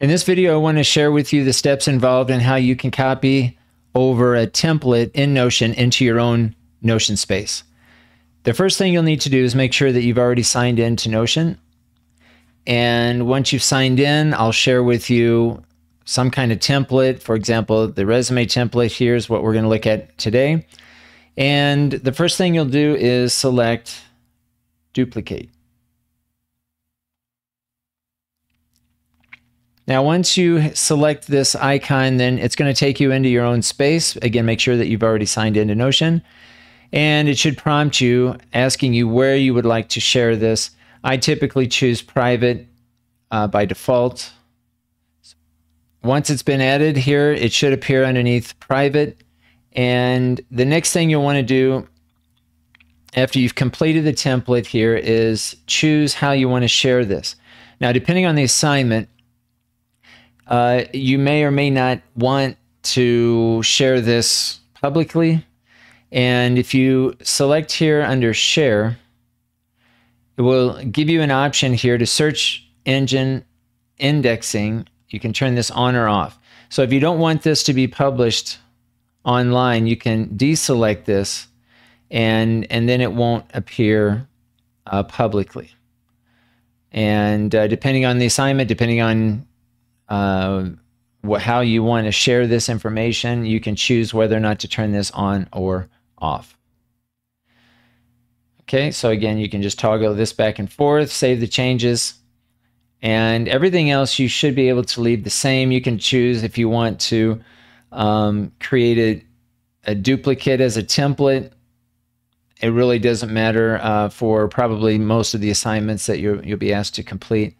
In this video, I want to share with you the steps involved in how you can copy over a template in Notion into your own Notion space. The first thing you'll need to do is make sure that you've already signed in to Notion. And once you've signed in, I'll share with you some kind of template. For example, the resume template here is what we're going to look at today. And the first thing you'll do is select duplicate. Now, once you select this icon, then it's going to take you into your own space. Again, make sure that you've already signed into Notion. And it should prompt you asking you where you would like to share this. I typically choose private uh, by default. Once it's been added here, it should appear underneath private. And the next thing you'll want to do after you've completed the template here is choose how you want to share this. Now, depending on the assignment, uh, you may or may not want to share this publicly. And if you select here under share, it will give you an option here to search engine indexing. You can turn this on or off. So if you don't want this to be published online, you can deselect this and, and then it won't appear uh, publicly. And uh, depending on the assignment, depending on uh, what, how you want to share this information. You can choose whether or not to turn this on or off. Okay, so again, you can just toggle this back and forth, save the changes, and everything else you should be able to leave the same. You can choose if you want to um, create a, a, duplicate as a template. It really doesn't matter uh, for probably most of the assignments that you will be asked to complete.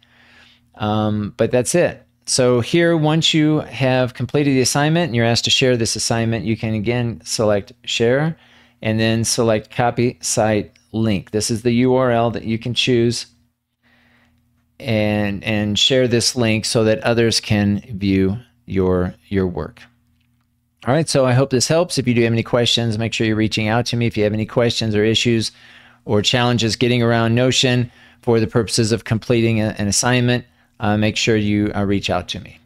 Um, but that's it. So here, once you have completed the assignment and you're asked to share this assignment, you can again select share and then select copy site link. This is the URL that you can choose and and share this link so that others can view your your work. All right, so I hope this helps. If you do have any questions, make sure you're reaching out to me. If you have any questions or issues or challenges getting around Notion for the purposes of completing a, an assignment, uh, make sure you uh, reach out to me.